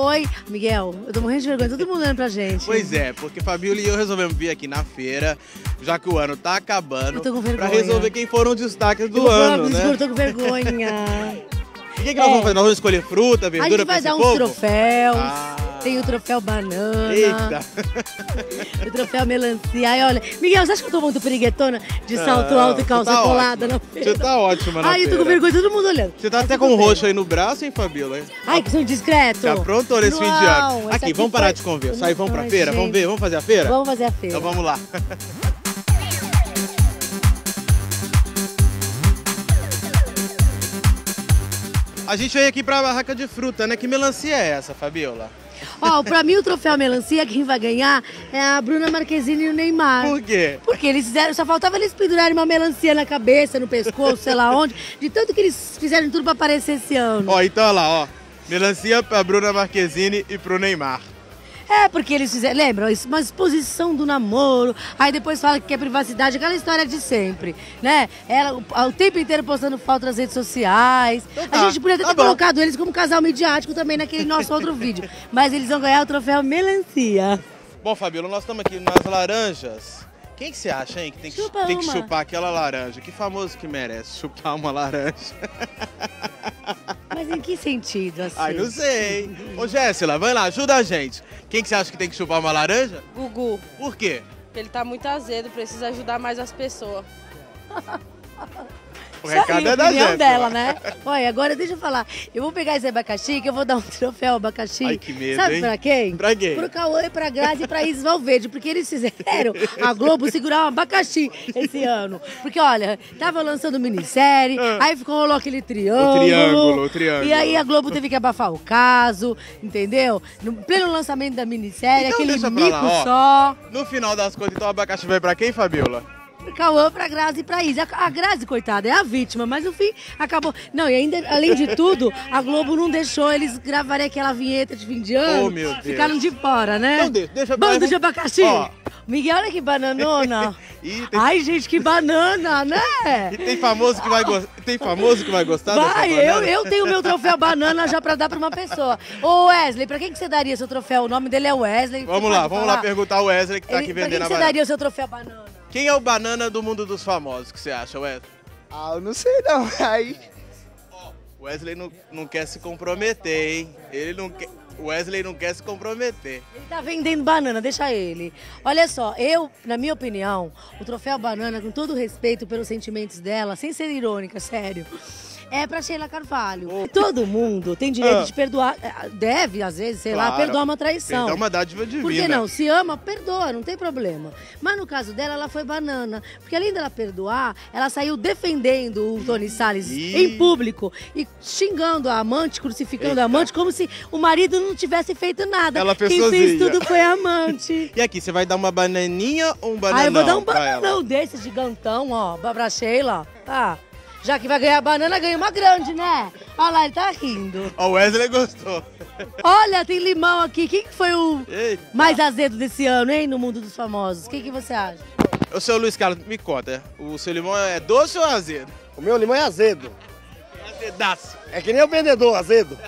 Oi, Miguel, eu tô morrendo de vergonha, todo mundo olhando pra gente. Pois é, porque Fabiola e eu resolvemos vir aqui na feira, já que o ano tá acabando, Eu tô com pra vergonha. resolver quem foram os destaques Eu do ano, né? escuro, tô com vergonha. O que, que nós É. vamos fazer? Nós vamos escolher fruta, A verdura gente pra vai esse dar uns povo? troféus. Ah. Tem o troféu banana, Eita! o troféu melancia. Ai, olha, Miguel, você acha que eu tô muito piriguetona de salto Não, alto e calça tá colada ótima. na feira? Você tá ótima na Ai, eu tô com vergonha, todo mundo olhando. Você tá Mas até com bem. roxo aí no braço, hein, Fabiola? Ai, que sou discreto. Já aprontou nesse fim de ano. esse Aqui, vamos parar foi- de conversa. Aí, vamos pra Ai, feira? Vamos gente. ver? Vamos fazer a feira? Vamos fazer a feira. Então vamos lá. A gente veio aqui pra barraca de fruta, né? Que melancia é essa, Fabiola? Ó, pra mim o troféu melancia, quem vai ganhar é a Bruna Marquezine e o Neymar. Por quê? Porque eles fizeram, só faltava eles pendurarem uma melancia na cabeça, no pescoço, sei lá onde, de tanto que eles fizeram tudo pra aparecer esse ano. Ó, então olha lá, ó. Melancia pra Bruna Marquezine e pro Neymar. É, porque eles fizeram, lembra? Uma exposição do namoro, aí depois fala que quer privacidade, aquela história de sempre, né? Ela o, tempo inteiro postando foto nas redes sociais. tá, a gente podia ter tá bom. colocado eles como casal midiático também naquele nosso outro vídeo. Mas eles vão ganhar o troféu melancia. Bom, Fabiola, nós estamos aqui nas laranjas. Quem que você acha, hein, que tem que, Chupa tem que chupar aquela laranja? Que famoso que merece chupar uma laranja? Mas em que sentido, assim? Ai, não sei. Ô, Jéssila, vai lá, ajuda a gente. Quem que você acha que tem que chupar uma laranja? Gugu, Por quê? ele tá muito azedo, precisa ajudar mais as pessoas. O aí, recado é a da Jéssica. dela, né? Olha, agora deixa eu falar. Eu vou pegar esse abacaxi, que eu vou dar um troféu abacaxi. Ai, que medo, Sabe hein? pra quem? Pra quem? Pro Cauê, pra Grazi e pra Isis Valverde. Porque eles fizeram a Globo segurar um abacaxi esse ano. Porque, olha, tava lançando minissérie, aí ficou rolou aquele triângulo. Ah. O triângulo, o triângulo. E aí a Globo teve que abafar o caso, entendeu? No pleno lançamento da minissérie, Então aquele mico lá, ó. só. No final das contas, então o abacaxi vai pra quem, Fabiola? Cauã, pra Grazi e pra Isa. A a Grazi, coitada, é a vítima, mas no fim acabou. Não, e ainda, além de tudo, a Globo não deixou eles gravarem aquela vinheta de fim de ano. Oh, meu Deus. Ficaram de fora, né? Então deixa- deixa Bando de abacaxi. Ó. Miguel, olha que bananona. Ih, tem, Ai, gente, que banana, né? e tem famoso que vai gostar. Tem famoso que vai gostar Vai, eu, banana? eu tenho meu troféu banana já pra dar pra uma pessoa. Ô Wesley, pra quem que você daria seu troféu? O nome dele é Wesley. Vamos lá, vamos lá falar? perguntar ao Wesley que tá Ele- aqui pra quem vendendo que a você banana. daria o seu troféu banana? Quem é o banana do mundo dos famosos, que você acha, Wesley? Ah, eu não sei não. Aí. O Wesley não, não quer se comprometer, hein? Ele não quer. O Wesley não quer se comprometer. Ele tá vendendo banana, deixa ele. Olha só, eu, na minha opinião, o troféu banana, com todo o respeito pelos sentimentos dela, sem ser irônica, sério, é pra Sheila Carvalho. Todo mundo tem direito Ah. de perdoar, eh, deve, às vezes, sei lá, Claro. perdoar uma traição. É uma dádiva divina. Por que não? Se ama, perdoa, não tem problema. Mas no caso dela, ela foi banana. Porque além dela perdoar, ela saiu defendendo o Tony Salles em público e xingando a amante, crucificando Eita. a amante, como se o marido não tivesse feito nada. Ela fez Quem fez sozinha. tudo foi a amante. E aqui, você vai dar uma bananinha ou um bananão Aí eu vou dar um bananão desse gigantão, ó, pra pra Sheila. Ah, já que vai ganhar banana, ganha uma grande, né? Olha lá, ele tá rindo. Ó, o Wesley gostou. Olha, tem limão aqui. Quem que foi o Eita. mais azedo desse ano, hein, no mundo dos famosos? O que, que você acha? O seu Luiz Carlos, me conta, o seu limão é doce ou azedo? O meu limão é azedo. Azedaço. É que nem o vendedor, azedo.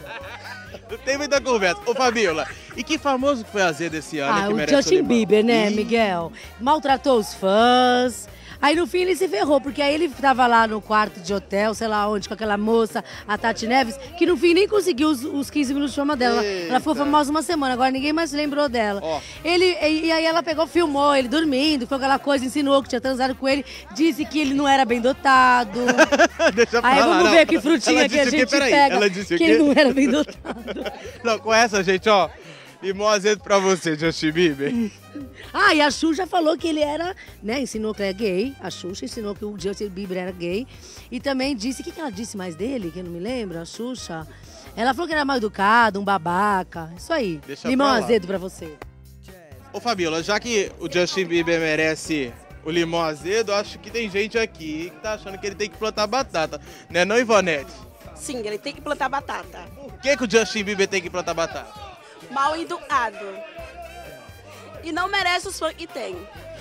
Não tem muita conversa. Ô, Fabiola, e que famoso que foi azedo esse ano Ah, que o merece Justin limão? Bieber, né, Ih, Miguel? Maltratou os fãs. Aí no fim ele se ferrou, porque aí ele tava lá no quarto de hotel, sei lá onde, com aquela moça, a Tati Neves, que no fim nem conseguiu os, os 15 minutos de fama dela. Ela ficou Eita. famosa uma semana, agora ninguém mais lembrou dela. Ó. Ele, e, e aí ela pegou, filmou ele dormindo, foi aquela coisa, insinuou que tinha transado com ele, disse que ele não era bem dotado. Deixa Aí lá, vamos não. ver que frutinha que a gente Peraí, pega, Ela disse que quê? ele não era bem dotado. Não, com essa, gente, ó. Limão azedo pra você, Justin Bieber. Ah, e a Xuxa falou que ele era, né? Ensinou que ele é gay. A Xuxa ensinou que o Justin Bieber era gay. E também disse, o que, que ela disse mais dele, que eu não me lembro? A Xuxa. Ela falou que ele era mal educado, um babaca. Isso aí. Deixa Limão pra azedo pra você. Ô, Fabiola, já que o Justin Bieber merece o limão azedo, acho que tem gente aqui que tá achando que ele tem que plantar batata. Né não, Ivonete? Sim, ele tem que plantar batata. Por que, que o Justin Bieber tem que plantar batata? Mal educado. E não merece os fãs que tem.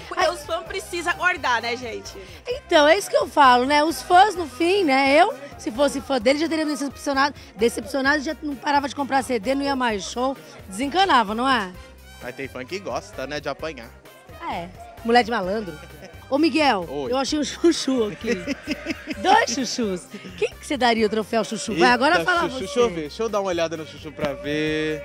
Porque os fãs precisam acordar, né, gente? Então, é isso que eu falo, né? Os fãs, no fim, né? Eu, se fosse fã dele, já teria me decepcionado. Decepcionado, já não parava de comprar CD, não ia mais show. Desencanava, não é? Mas tem fã que gosta, né, de apanhar. É. Mulher de malandro. Ô, Miguel, Oi. eu achei um chuchu aqui. Dois chuchus. Quem que você daria o troféu chuchu? Vai, agora fala chuchu, você. Deixa eu ver, deixa eu dar uma olhada no chuchu pra ver.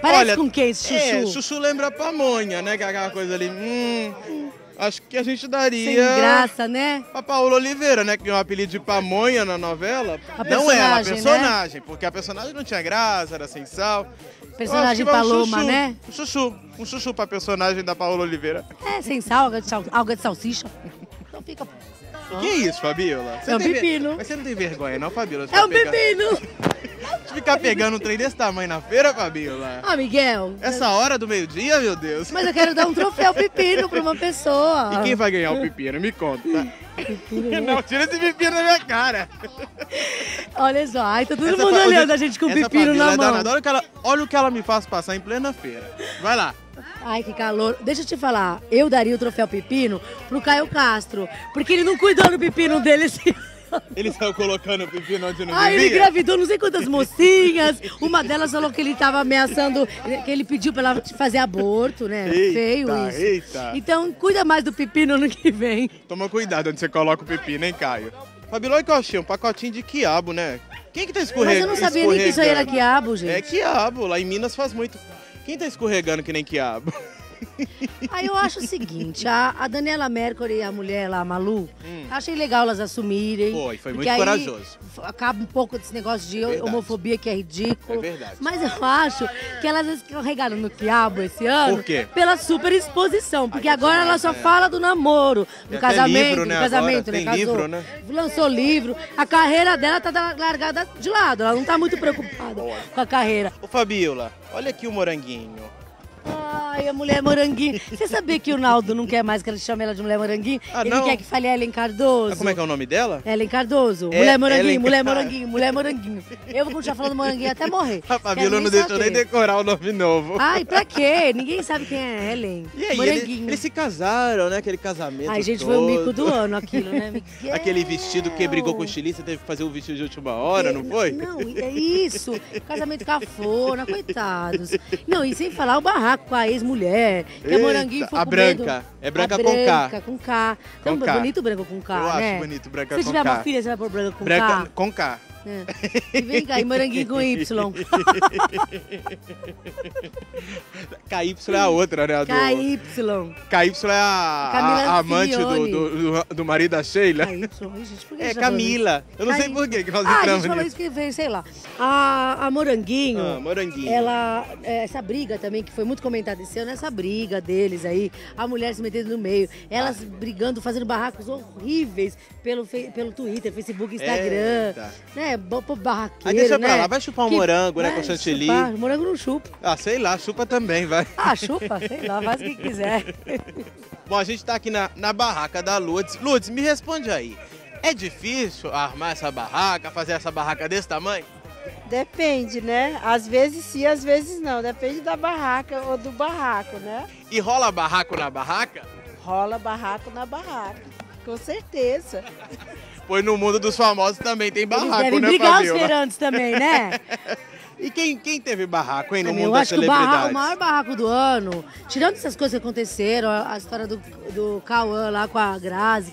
Parece Olha, com quem esse chuchu? É, chuchu lembra pamonha, né? Que é aquela coisa ali. Hum, acho que a gente daria. Sem graça, né? A Paola Oliveira, né? Que tem o apelido de pamonha na novela. A não ela, a personagem, né? Porque a personagem não tinha graça, era sem sal. Personagem vai um Paloma, chuchu, né? Um chuchu. Um chuchu pra personagem da Paola Oliveira. É, sem sal, alga de, sal, alga de salsicha. Então fica. Que isso, Fabiola? Você É um tem ver- pepino. Mas você não tem vergonha, não, Fabiola? É um pepino! ficar pegando um trem desse tamanho na feira, Fabiola? Ah, Miguel. Essa hora do meio-dia, meu Deus. Mas eu quero dar um troféu pepino pra uma pessoa. E quem vai ganhar o pepino? Me conta. Pepino, Não, tira esse pepino da minha cara. Olha só, ai, tá todo Essa mundo olhando a gente com o pepino na é mão. danada. Olha o, que ela, olha o que ela me faz passar em plena feira. Vai lá. Ai, que calor. Deixa eu te falar, eu daria o troféu pepino pro Caio Castro, porque ele não cuidou do pepino dele esse Ele saiu colocando o pepino onde não Ai, ele engravidou não sei quantas mocinhas. Uma delas falou que ele tava ameaçando, que ele pediu pra ela fazer aborto, né? Eita, Feio isso. eita. Então, cuida mais do pepino ano que vem. Toma cuidado onde você coloca o pepino, hein, Caio? Que eu achei um pacotinho de quiabo, né? Quem que tá escorregando? Mas eu não sabia nem que isso aí era quiabo, gente. É quiabo, lá em Minas faz muito. Quem tá escorregando que nem quiabo? Aí eu acho o seguinte, a, a Daniela Mercury e a mulher lá, a Malu, achei legal elas assumirem. Hum. Foi, foi muito corajoso. Acaba um pouco desse negócio de Verdade. homofobia que é ridículo. É verdade. Mas eu acho que elas carregaram no quiabo esse ano Por quê? pela super exposição. Porque agora ela só né? fala do namoro, do casamento, livro, né, do casamento, né? Casou. livro, né? Lançou livro. A carreira dela tá da- largada de lado. Ela não tá muito preocupada com a carreira. Ô, Fabiola, olha aqui o moranguinho. Ai, a mulher moranguinho. Você sabia que o Naldo não quer mais que ela chame ela de mulher moranguinho? Ah, Ele não? quer que fale Ellen Cardoso. Ah, como é que é o nome dela? Ellen Cardoso. É, mulher moranguinho, Ellen mulher moranguinho, mulher moranguinho. Eu vou continuar falando moranguinho até morrer. A Fabiola Quero não deixou nem decorar o nome novo. Ai, pra quê? Ninguém sabe quem é Ellen. E aí, moranguinho. eles, eles se casaram, né? Aquele casamento Ai, gente, todo. foi o mico do ano aquilo, né, Miguel? Aquele vestido que brigou com o estilista, teve que fazer o vestido de última hora, não foi? Não, é isso. Casamento cafona, coitados. Não, e sem falar o barraco com a ex-mulher, que é Eita, moranguinho ficou a com branca. medo. É branca a com K. branca com K. Com Então, K. bonito branco com K, Eu né? acho bonito branca Se com tiver K. uma filha, você vai pôr branca com Branca K. com K. É. E vem cá, e moranguinho com Y. KY é a outra, né? a do- KY. KY é a, a amante do, do, do- do marido da Sheila. KY. Gente, por que É? Camila. Eu não sei por que que nós Ah, a entramos gente falou isso que veio, sei lá. A, a Moranguinho, Ah, moranguinho. ela, é, essa briga também, que foi muito comentada esse ano, essa briga deles aí, a mulher se metendo no meio, elas brigando, fazendo barracos horríveis pelo, pelo Twitter, Facebook, Instagram. Eita. Né, bo- barraqueiro, Aí deixa pra né? lá, vai chupar um Que- morango, né, vai com chantilly. chupar, Morango não chupa. Ah, sei lá, chupa também, vai. Ah, chupa, sei lá, faz o que quiser. Bom, a gente tá aqui na, na barraca da Lourdes. Lourdes, me responde aí. É difícil armar essa barraca, fazer essa barraca desse tamanho? Depende, né? Às vezes sim, às vezes não. Depende da barraca ou do barraco, né? E rola barraco na barraca? Rola barraco na barraca. Com certeza. Pois no mundo dos famosos também tem Eles barraco, devem né, brigar os feirantes também, né? E quem, quem teve barraco, hein, no Eu mundo das acho que o, barraco, celebridades? o maior barraco do ano, tirando essas coisas que aconteceram, a, a história do, do Cauã lá com a Grazi,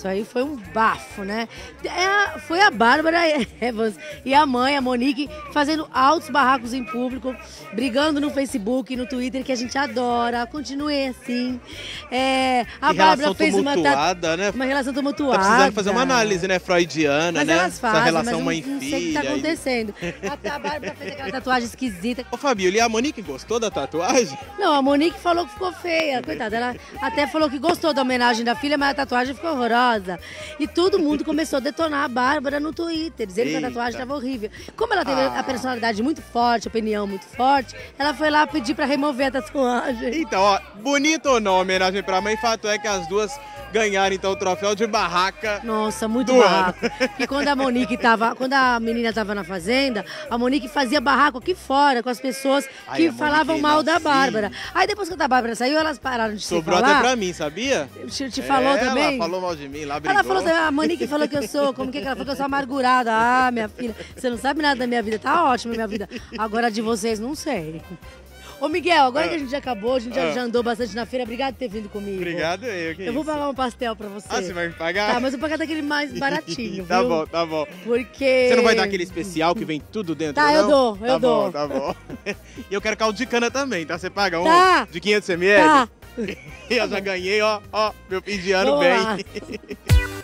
isso aí foi um bafo, né? É foi a Bárbara Evans e a mãe, a Monique, fazendo altos barracos em público, brigando no Facebook e no Twitter, que a gente adora. Continue assim. É, a Bárbara fez uma, ta- tumultuada, né? uma relação Tá tumultuada. precisando fazer uma análise, né, freudiana, Mas né? elas fazem, Essa relação mas eu mãe não, não sei o que tá acontecendo. A, a Bárbara fez aquela tatuagem esquisita. Ô, Fabiola, e a Monique gostou da tatuagem? Não, a Monique falou que ficou feia, coitada. Ela até falou que gostou da homenagem da filha, mas a tatuagem ficou horrorosa. Maravilhosa. E todo mundo começou a detonar a Bárbara no Twitter, dizendo que a tatuagem estava horrível. Como ela teve Ah. a personalidade muito forte, a opinião muito forte, ela foi lá pedir pra remover a tatuagem. Então, ó, bonito ou não, homenagem pra mãe, fato é que as duas ganharam então o troféu de barraca. Nossa, muito barraco. E quando a Monique tava, quando a menina tava na fazenda, a Monique fazia barraco aqui fora com as pessoas Ai, que falavam Monique, mal da nossa, Bárbara. Aí depois que a Bárbara saiu, elas pararam de se Sobrou falar. até pra mim, sabia? Te, te falou É, também? Ela falou mal de mim, lá brigou. Ela falou também, a Monique falou que eu sou, como que é que ela falou que eu sou amargurada. Ah, minha filha, você não sabe nada da minha vida, tá ótimo minha vida. Agora de vocês, não sei. Ô Miguel, agora que a gente já acabou, a gente já, Ah. já andou bastante na feira, obrigado por ter vindo comigo. Obrigado eu, que Eu vou isso. pagar um pastel pra você. Ah, você vai me pagar? Tá, mas eu vou pagar daquele mais baratinho, tá bom, tá bom. Porque... Você não vai dar aquele especial que vem tudo dentro, Tá, não? eu dou, eu tá dou. bom, tá bom. E eu quero caldo de cana também, tá? Você paga um Tá. de 500 ml? Tá. eu já ganhei, ó, ó, meu fim de ano Vamos bem.